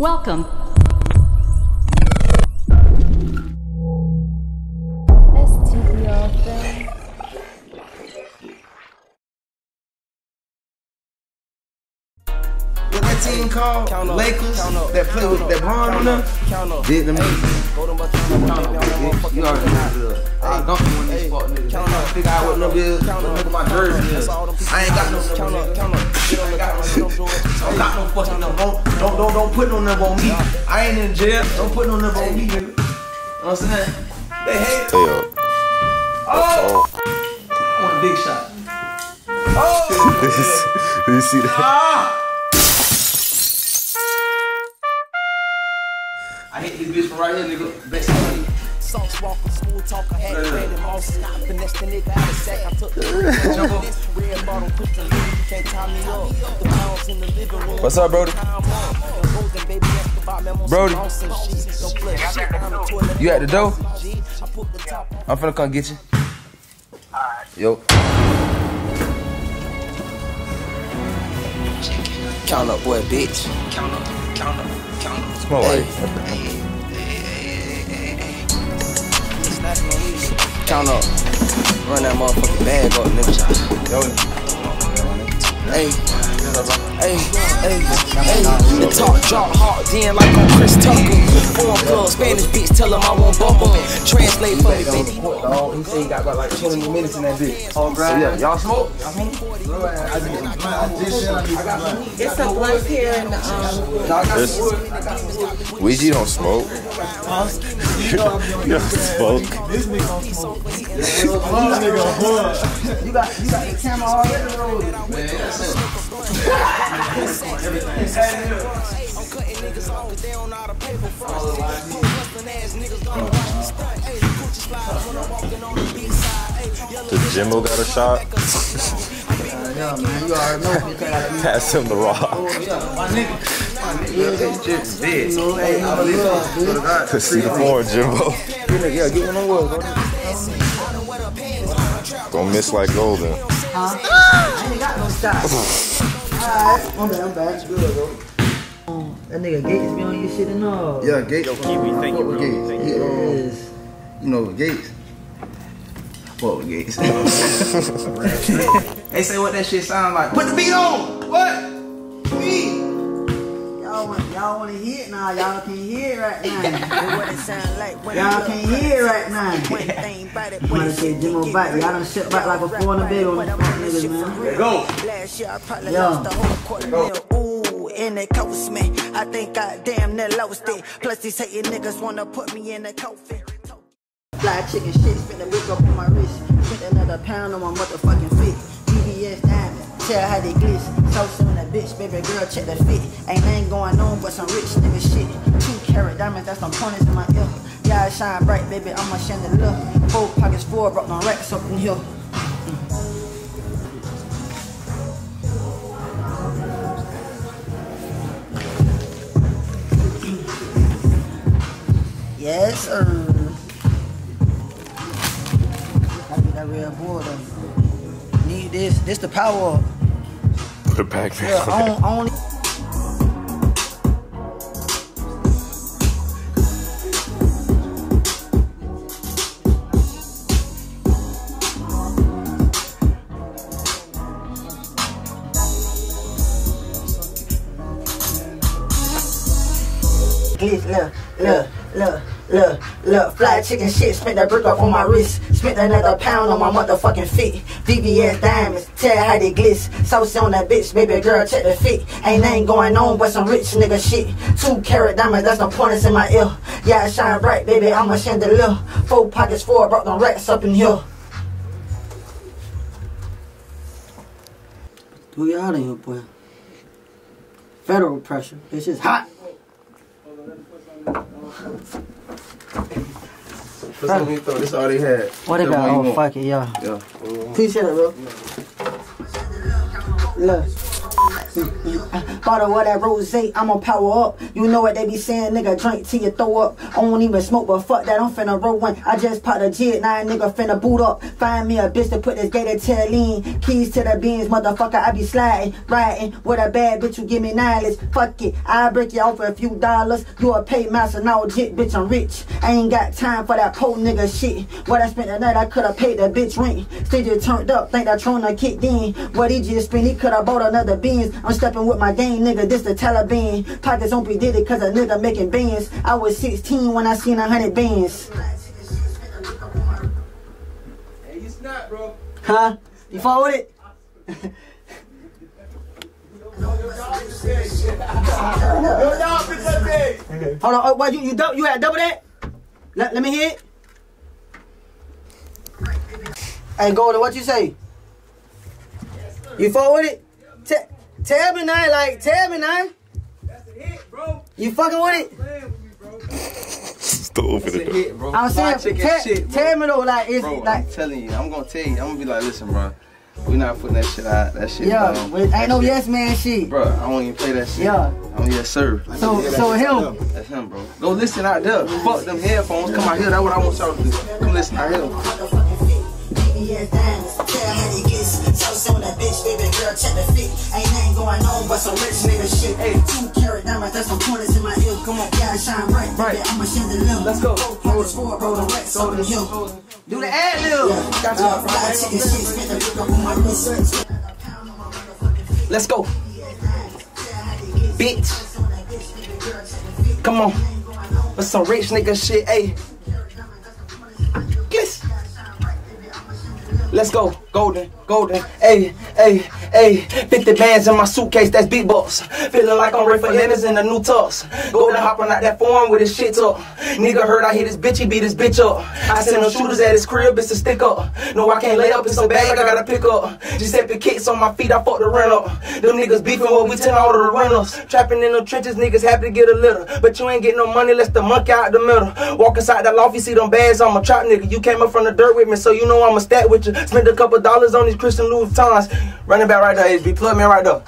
Welcome. STER thing. What that team called? The Lakers that play with that Bron on them? Vietnamese. You already know the I don't want these fuck niggas. They trying to figure out what number is, what number my jersey is. I ain't got no number. I ain't got no Don't got no fucking number. Don't, don't, don't, don't put no number on me. I ain't in jail. Don't put no number on me, nigga. You know what I'm saying? They hate it. Hey, yo. Oh! I want a big shot. Oh! you see that? Ah! I hit this bitch from right here, nigga. Best money. Sauce walker, smooth talker, had Brandon Moss, not finesse the nigga out of sack. I took the this red bottle, put the lead, you can't tie me up. The pounds in the living room. What's up, Brody? Brody. You at the door? I'm finna come get you. Yo. Count up, boy, bitch. Count up, count up, count up. Smell like Count up. Run that motherfucking bag up, nigga. Yo. Hey. Hey, hey, hey, the talk drop hard then like on Chris Tucker. Foreign plug, Spanish beats, tell him I won't bumble. Translate for me, He baby. He said he got about like 20 minutes in that bitch. Oh, bro. So, yeah, y'all smoke? I just, I just said I need- I got some. It's a blunt here in the um. No, This- some wood. I got some. Ouija don't smoke. you don't smoke. You got, you got the camera already rolling. Man, that's it. The Jimbo got a shot. Yeah, man, you already know. You gotta Pass him the rock. Yeah, my nigga. My nigga, that shit is big. Hey, I believe it. Swear to God. To see the porn, Jimbo. Yeah, get one on wood. Gonna miss like golden. I ain't got no shots. Alright, I'm back, I'm back. Good, bro. That nigga Gates be on your shit and all. Yeah, Gates. Fuck with Gates. He, um, Yes. you know, Gates. Fuck with Gates. they say what that shit sound like. Put the beat on! What? Beat! Y'all want, y'all want to hear it now. Y'all can't hear it right now. What it sound like when Y'all can't hear it right now. One thing about it, I'm when gonna it say shit Jimbo get back. Y'all done shit back like a four in the bed on the niggas, man. Go! Last year I probably Yeah. lost the whole quarter mil. Ooh, and it cost me. I think I damn near lost it. Plus these hating niggas wanna put me in a coffin. Fly chicken shit, spin the brick up on my wrist. Spent another pound on my motherfucking feet. VVS diamond, tell how they glitz. So soon that bitch, baby girl, check the fit. Ain't nothing going on but some rich nigga shit. Two carat diamonds, that's some pointers in my ear. Yeah, I shine bright, baby, I'm a chandelier. Four pockets full, brought no racks up in here. Yes, sir. I that red. Need this. This the power up. Put back, Yeah, man. on, only. Look, look, look, look, look, look, fly chicken shit, spent that brick up on my wrist, spent another pound on my motherfucking feet, VVS diamonds, tell how they glitz, sauce on that bitch, baby girl, check the fit, ain't nothing going on but some rich nigga shit, two carat diamonds, that's no pointers in my ear, yeah, I shine bright, baby, I'm a chandelier, four pockets full, brought them racks up in here. Do out of here, boy? Federal pressure, this is hot. This what we thought. This all they had. What they That's got? Oh, want. fuck it, yeah. Yeah. Appreciate it, bro. Look. Bottle of that rose, I'ma power up. You know what they be saying, nigga, drink till you throw up. I won't even smoke, but fuck that, I'm finna roll one. I just popped a jit, now nigga finna boot up. Find me a bitch to put this gator tail in. Keys to the beans, motherfucker, I be sliding, riding with a bad bitch who give me knowledge. Fuck it, I break you off for a few dollars. You a pay master, now jit, bitch, I'm rich. I ain't got time for that poor nigga shit. What I spent the night, I could've paid the bitch rent. Still just turned up, think that Trona kicked in. What he just spent, he could've bought another beans. I'm stepping with my gang, nigga, this the Taliban. Pockets on P. Diddy, cause a nigga making bands. I was 16 when I seen a hundred bands. Hey, you snap, bro. Huh? You follow it? Yo, dog, bitch, that big. Hold on, oh, what, you, you, dou- you had double that? Let, let me hear it. Hey, Golden, what you say? You fall with it? Te- tell me now, like, tell me now. That's a hit, bro. You fucking with it? Playing with me, bro. Stove That's a hit, bro. I'm saying, chicken te- shit, bro. tell me though, like, is Bro, like, I'm telling you, I'm gonna tell you, I'm gonna be like, listen, bro, we not putting that shit out. That shit, yeah, with, that ain't no shit- yes man shit. Bro, I won't even play that shit. Yeah. I'm yes, sir. So, so him. That's him, bro. Go listen out there. Fuck them headphones. Come out here. That's what I want y'all to do. Come listen out here. Fit. VVS diamonds, tell how they get So on that bitch, baby girl, check the fit. Ain't nothing going on but some rich nigga shit. Hey, two carat diamonds, that's some pointers in my ear. Come on, yeah, shine bright. Right. I'ma shine the limb. Let's go. Pockets full, bro, the racks on the hill. Do the ad lib. Got uh, fried chicken shit, spent the brick up on my wrist. Let's go. Bitch. Come on. With some rich nigga shit, ayy. Let's go. Golden, golden, ayy, ayy, ayy. 50 bands in my suitcase, that's big bucks. Feeling like I'm ready for letters in the new tux. Golden hopping out that form with his shit up. Nigga heard I hit his bitch, he beat his bitch up. I send him shooters at his crib, it's a stick up. No, I can't lay up in some bag, I gotta pick up. Giuseppe kicks on my feet, I fuck the rent up. Them niggas beefing what we tell all of the rentals. Trapping in the trenches, niggas happy to get a little. But you ain't get no money, let's the monkey out the middle. Walk inside the loft, you see them bags, I'm a trap nigga. You came up from the dirt with me, so you know I'm a stat with you. Spend a couple dollars on these Christian Louis Louboutins. Running back right there, HB. Plug me right there.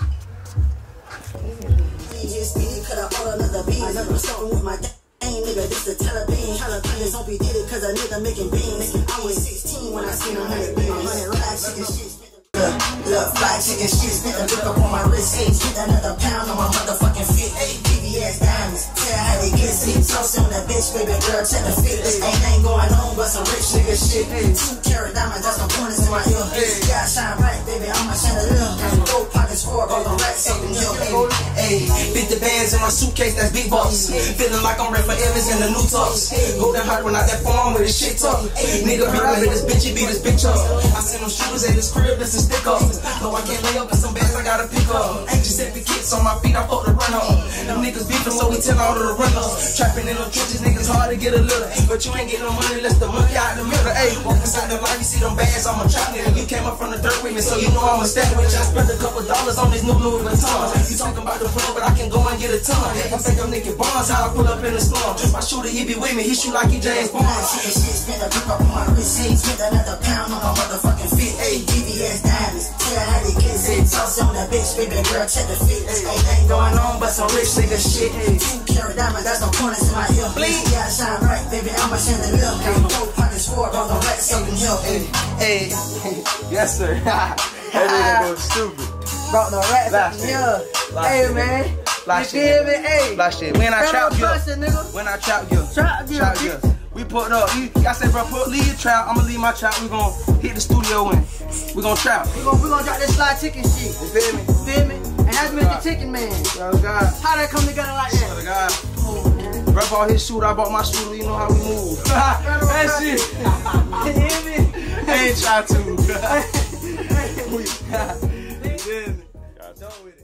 Be did it cause a nigga making beans. I was 16 when I seen a hundred beans. Hundred fried chicken shit. Spent a brick up on my wrist. Hey, another pound on my motherfucking fit. Bitch, baby girl, check the fit. Ain't nothing going on but some rich nigga shit. Two carat diamonds, that's some pointers in my ear. Yeah, shine bright, baby, I'm a chandelier. Gold pockets full, all the racks up in here. Ayy, 50 bands in my suitcase, that's big bucks. Feeling like I'm ready for Evans in the new tux. Golden hot when out that farm with his shit up. Nigga beat up this bitch, he beat his bitch up. I send them shooters at his crib, this is stick up. No, I can't lay up in some bags, I gotta pick up. Just set the kicks on my feet, I fuck the run up. Them niggas beefing, so we tell all of the runners. Trapping in the trenches, niggas hard to get a little. But you ain't getting no money, let's the monkey out the middle. Ayy, walk inside the line, you see them bags, I'm a nigga. You came up from the dirt with me, so you know I'm a stack with you. I spent a couple dollars on this new Louis Vuitton. You talking about the plug, but I can go and get a ton. I think I'm Nicky Barnes, how I pull up in the storm. Just my shooter, he be with me, he shoot like he James Bond. Shit, shit, spent a brick up on my wrist. Hey, spent another pound on my motherfucking fit. Hey, VVS diamonds. Tell how they get it. Sauce on that bitch, baby girl, check the fit. Ain't nothing going on but some rich nigga shit. Two carat diamonds, that's no pointers in my. Bleed. Yeah, I shine bright, baby, I'm a chandelier. Gold pockets full, all the racks up in here. Hey, hey, yes sir. that nigga go stupid. Brought the racks Flash up in shit. here. Flash Hey, man. Flash you feel me? Hey. Flash shit. When I trap you, when I trap you, Trap you, trap you. We put up. You, I said, bro, put leave your trap. I'ma leave my trap. We gon' hit the studio in. We gon' trap. We gon' we gon' drop this fly chicken shit. You feel me? Feel me? And that's Mr. Chicken Man. Yo, God, How that come together like that? yo, God. Bro bought his shooter. I bought my shooter. You know how we move. that shit. You hear me? I ain't try to. we, me? Done with it.